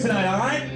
tonight, all right?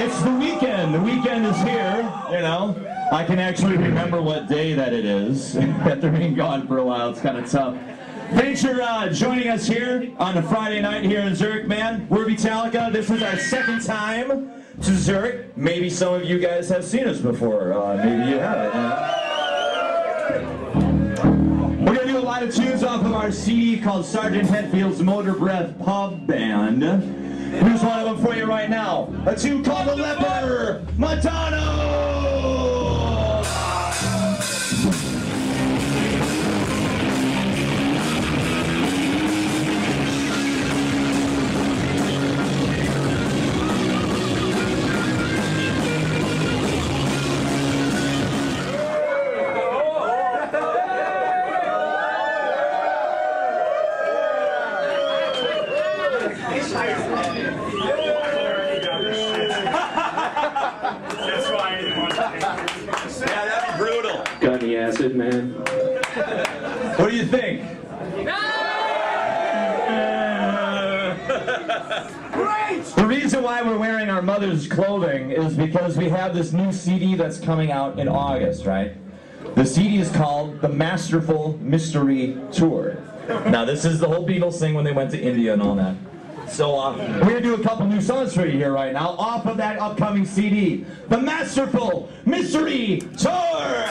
It's the weekend. The weekend is here, you know. I can actually remember what day that it is. After being gone for a while, it's kind of tough. Thanks for uh, joining us here on a Friday night here in Zurich, man. We're Beatallica. This is our second time to Zurich. Maybe some of you guys have seen us before. Uh, maybe you haven't. We're gonna do a lot of tunes off of our CD called Sergeant Hetfield's Motorbreath Pub Band. Here's one of them for you right now. A tune called The Leper, Madonna! Got man? What do you think? The reason why we're wearing our mother's clothing is because we have this new CD that's coming out in August, right? The CD is called The Masterful Mystery Tour. Now, this is the whole Beatles thing when they went to India and all that. So, uh, we're gonna do a couple new songs for you here right now off of that upcoming CD, The Masterful Mystery Tour!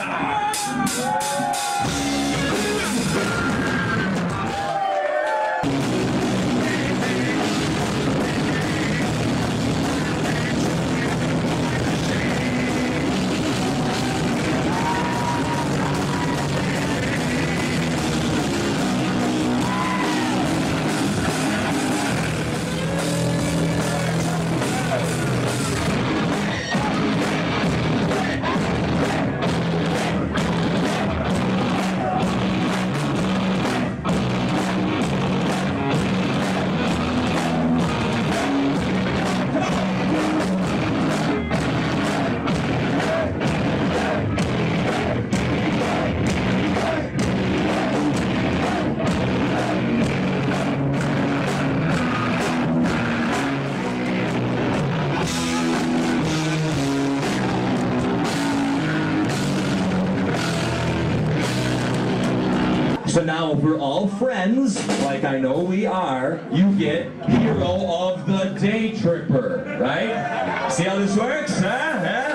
So now, if we're all friends, like I know we are, you get Hero of the Day Tripper, right? See how this works? Huh?